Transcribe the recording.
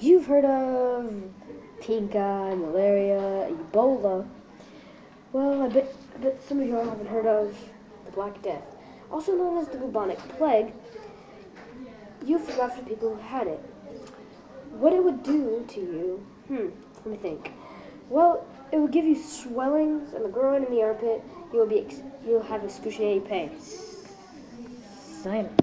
You've heard of pink eye, malaria, Ebola. Well, I bet, I bet some of you all haven't heard of the Black Death, also known as the bubonic plague. You've forgotten people who had it. What it would do to you, hmm, let me think. Well, it would give you swellings in the groin in the armpit. You'll be, you'll have excruciating pain. Simon.